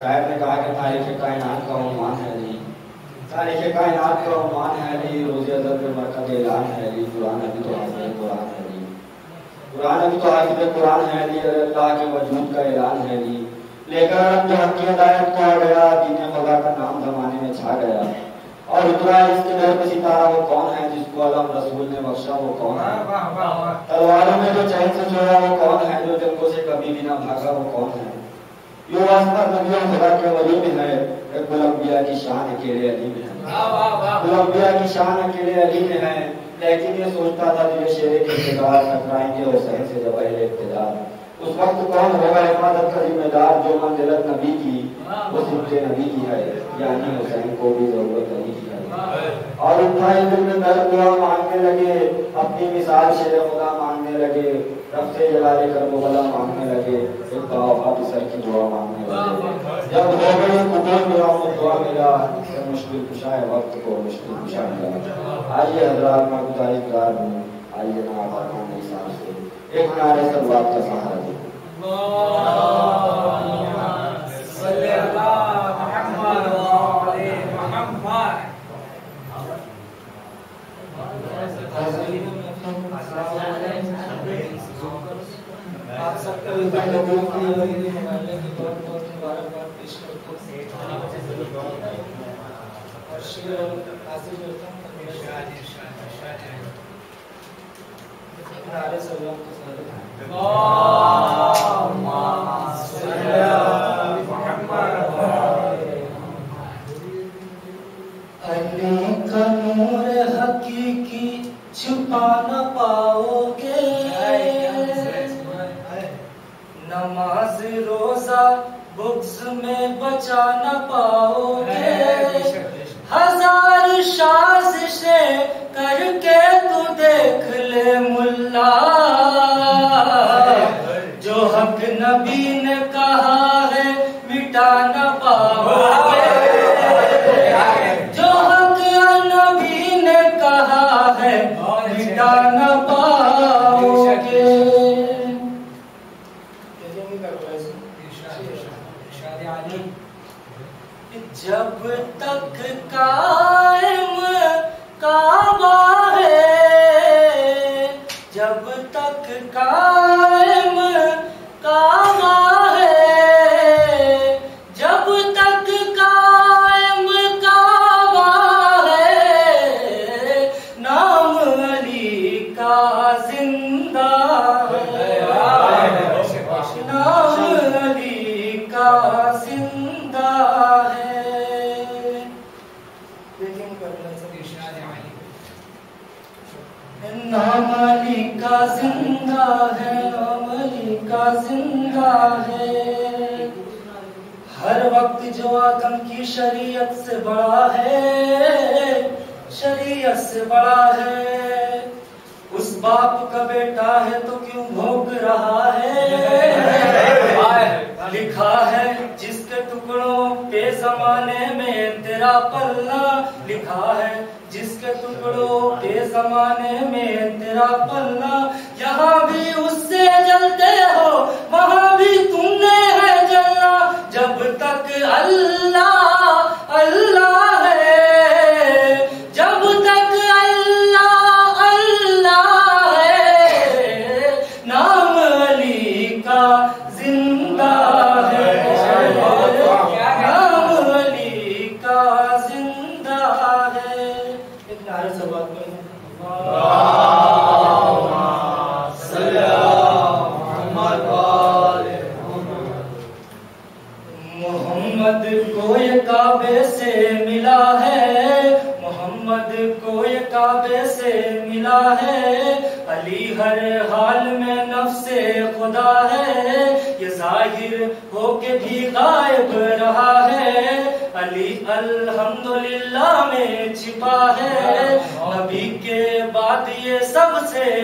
शायर ने कहा कि तारीख कायनात का उन्वान है अली तारीख कायनात का उन्वान है अली रोज़ में मरकज ऐलान है अली कुरान अभी तो हाजिर कुरान है। अली कुरान अभी तो हाजिर कुरान है अली और अल्लाह के वजूद का ऐलान है अली लेकर रब जो हक की हदायत को आ गया दीन खुदा का नाम जमाने में छा गया और उतरा इसके घर में सितारा वो कौन है जिसको अलम रसूल ने बख्शा वो कौन है तलवारों में जो चैन से जोड़ा वो कौन है? जो जंगों से कभी भी ना भागा वो कौन है? यो वास्ता नबियों खुदा के वली में है। एक की शान अकेले अली में है। बुलंबिया की शान अकेले अली में है। लेकिन ये सोचता था कि ये शेरे के किरदार टकराएँगे हुसैन से जब इब्तिदार। उस वक्त कौन होगा हिफाजत का जिम्मेदार जो मंजिलत नबी की वो सिमते नबी की है यानी हुसैन को भी ज़रूरत अली की है और उठाए दिल में दर्द दुआ मांगने लगे अपनी मिसाल शेर खुदा मांगने लगे रब से जलाले कर मांगने लगे एक तवाफा की सर की दुआ मांगने लगे जब हो गई कबूल दुआ में दुआ मिला तो मुश्किल वक्त को मुश्किल कुशा मिला आइए हजरात मैं गुजारिशगार हूँ आइए ना हूँ मेरी सांस से, एक नारे से बात का सहारा आप सबको लोगों की की मुबारकबाद पेश करते हैं नमाज़ रोजा बुक्स में बचा न पाओगे। हक नबी ने कहा है, मिटा न पाओगे जो हक नबी ने कहा है, मिटा न पाओगे। जब तक कायम काबा लेकिन करना नाम अली का ज़िंदा है नाम का ज़िंदा है। हर वक्त जो आदम की शरीयत से बड़ा है, शरीयत से बड़ा है। उस बाप का बेटा है तो क्यों भोग रहा है? लिखा है जिसके टुकड़ों पे जमाने में तेरा पल्ला लिखा है। जिसके टुकड़ों के जमाने में तेरा पल्ला, यहाँ भी उससे जलते हो, वहाँ भी तुमने है जलना। जब तक अल्लाह अल्लाह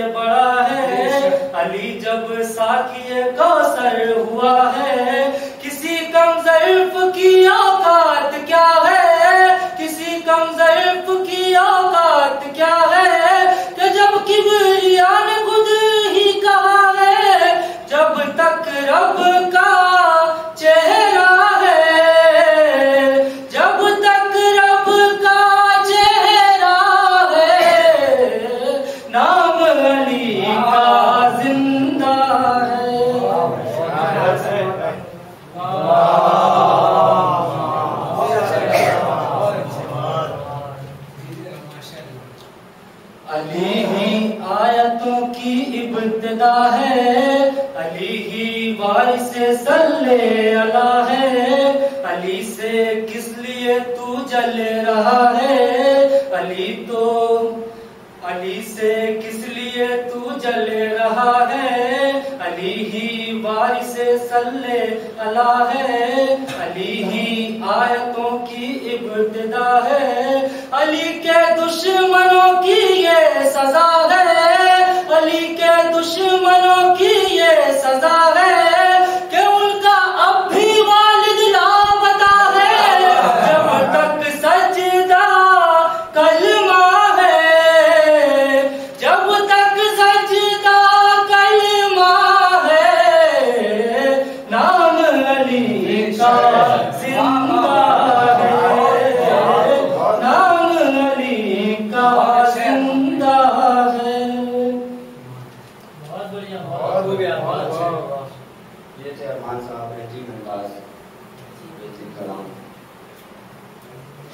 बड़ा है। अली जब साकिए कौसर हुआ है। किसी कम जर्फ की औकात क्या है? किसी कम जर्फ की औकात क्या है? कि जब किबरिया ने खुद ही कहा है, जब तक रब का ही वारिस सल्ले अला है। अली ही आयतों की इब्तदा है। अली के दुश्मनों की ये सजा है। अली के दुश्मनों की ये सजा है।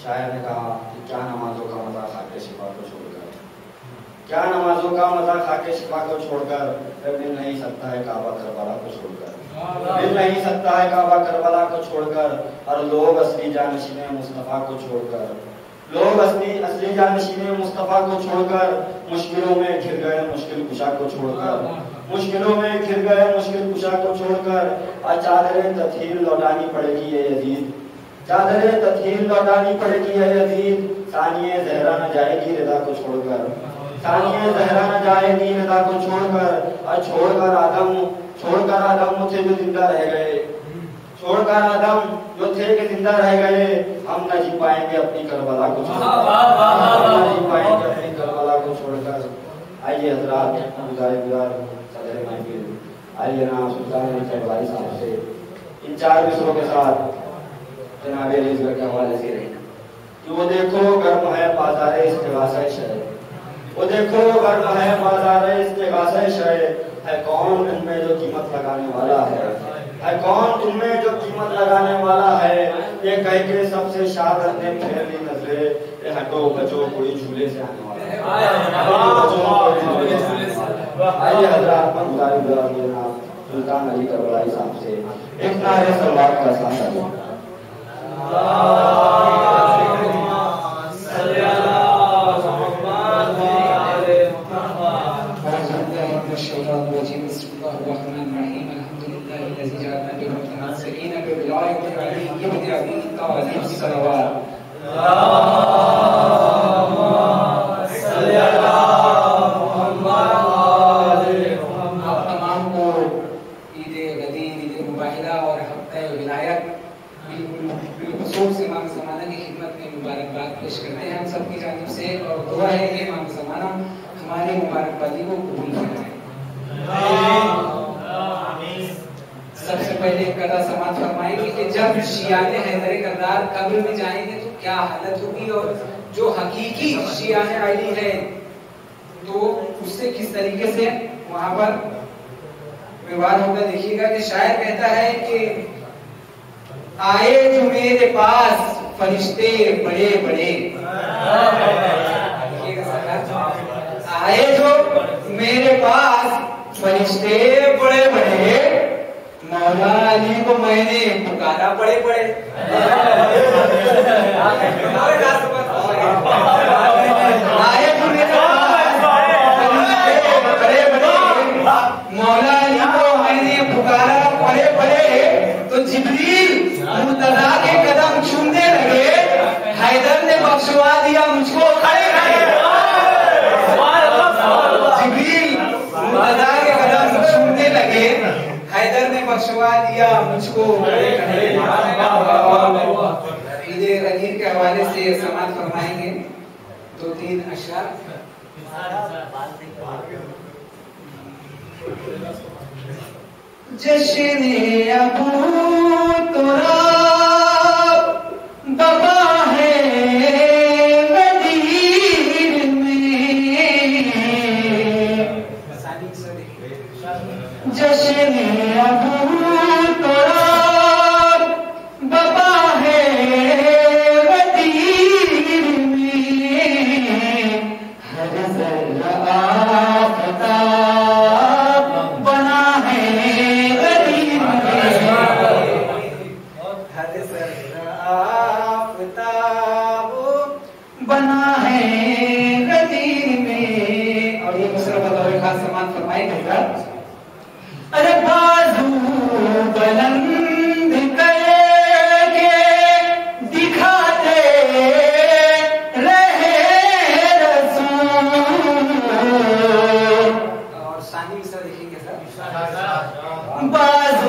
शायर ने कहा क्या नमाजों का मज़ा खाके शिफा को छोड़कर क्या नमाजों का मज़ा खाके शिफा को छोड़कर मिल नहीं सकता है काबा करबला को छोड़कर मिल नहीं सकता है काबा करबला को छोड़कर, और लोग असली जानशीन मुस्तफ़ा को छोड़कर। लोग असली असली जानशीन मुस्तफ़ा को छोड़कर मुश्किलों में घिर गए मुश्किल कुशा को छोड़कर। मुश्किलों में घिर गए मुश्किल कुशा को छोड़कर आज चादरें तथीर लौटानी पड़ेगी ये यजीद। चादरें तथीर लौटानी पड़ेगी ये यजीद। सानिए जहरा न जाएगी रिदा को छोड़कर। सानिए जहरा न जाएगी रिदा को छोड़कर, और छोड़कर आदम छोड़कर आदम मुझसे जो ज़िंदा रह गए। छोड़कर आदम जो थे कि ज़िंदा रह गए हम न जी पाएँगे अपनी करबला को जी पाएँगे अपनी करबला को छोड़कर। आइए हजरात गुजारे गुजार सदर महफिल आइए ना सुल्तान करबलाई साहब से इन चार मिसरों के साथ। जनाब अलीजगढ़ के हवाले से रहे। कि वो देखो गर्म है बाज़ार इस्तेगासा शहर वो देखो गर्म है बाज़ार इस्तेगासा शहर। है कौन इनमें जो कीमत लगाने वाला है? है कौन तुममें जो कीमत लगाने वाला है? ये कह के सबसे शाद ने फेर ली नजरे। ये हटो बचो कोई झूले से आने वाला है। आइए हजरात पर गुजारी गुजार जनाब सुल्तान अली करबलाई साहब से। एक नारे सलवार का साथ। 相手に意味ではいいは認らは。あ हकीकी शियाने अली है तो उससे किस तरीके से वहाँ पर व्यवहार होगा देखिएगा कि शायर कहता है कि आए जो मेरे पास फरिश्ते बड़े बड़े। आए जो मेरे पास फरिश्ते बड़े बड़े। मौला अली को मैंने पुकारा बड़े बड़े आए जो मेरे पास फरिश्ते बड़े बड़े मौला अली को मैंने पुकारा बड़े बड़े तो जिब्रील मुर्तजा के कदम चूमने लगे हैदर ने बख्शवा दिया मुझको खड़े खड़े जिब्रील मुर्तजा के कदम चूमने लगे हैदर ने बख्शवा दिया मुझको खड़े खड़े ईद गदीर के हवाले से समाज फरमाएँगे दो तीन अशरार जश्न अबू।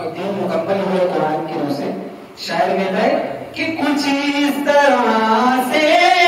और दिन मुकम्मल हुए कुरान की रोशनी शायर कहता है कि कुछ इस तरह से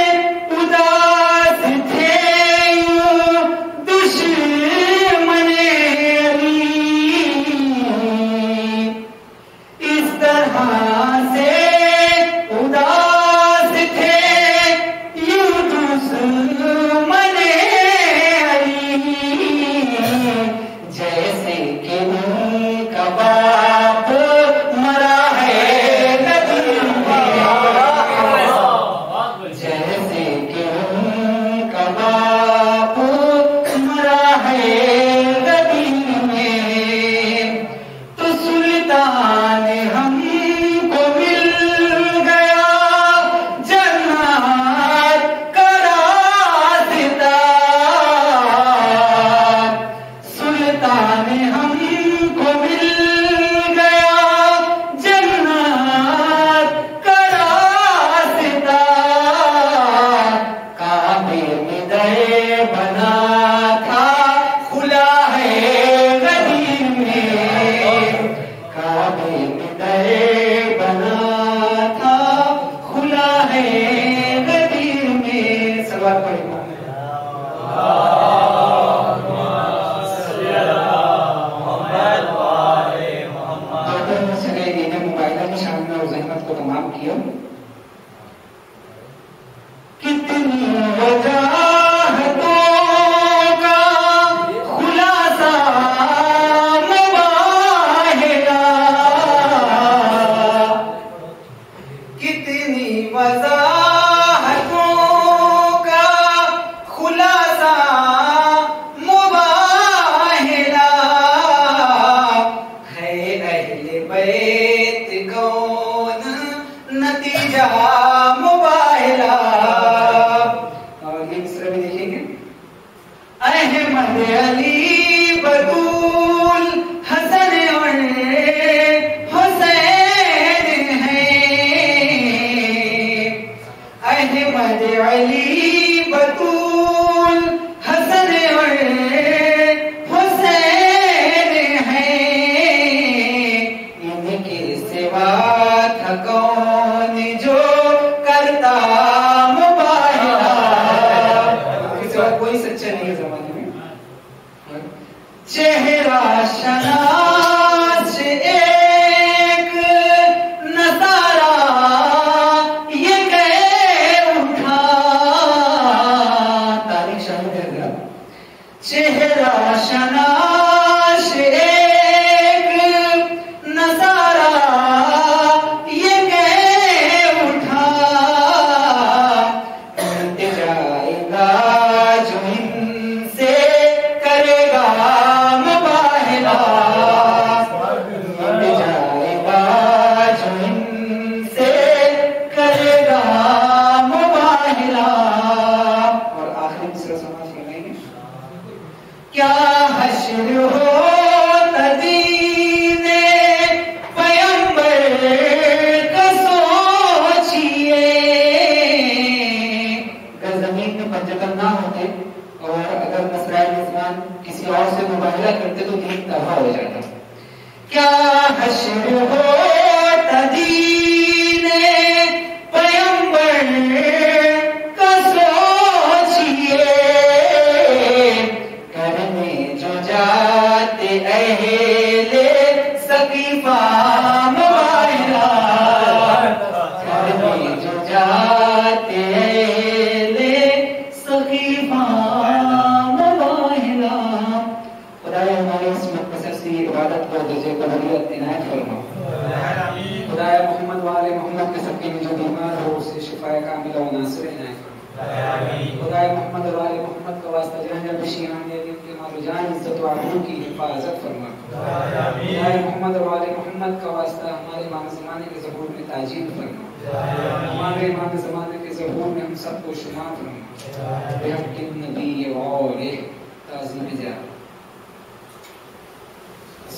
कोई सच्चा नहीं है जमाने में। हाँ। चेहरा शना गौर से मुबाहला करते तो मुँह तबाह हो जाता। क्या हशर हो तदी दर्जे कबूलियत इनायत फरमा खुदाया मोहम्मद वाले मोहम्मद के सबके में जो बीमार हो, उसे शिफाए कामिला व नासिर इनायत खुदाया मोहम्मद वाले मोहम्मद का वास्ता जहाँ जहाँ भी शियान ने उनके मालो जान इज़्ज़त आबरू की हिफाजत फरमा खुदाया मोहम्मद वाले मोहम्मद का वास्ता हमारे इमाम ज़माने के ज़हूर में ताजील फरमा हमारे इमाम ज़माने के ज़हूर में हम सबको शुमार फरमा नबी और एक ताज़ीम ज़ियारत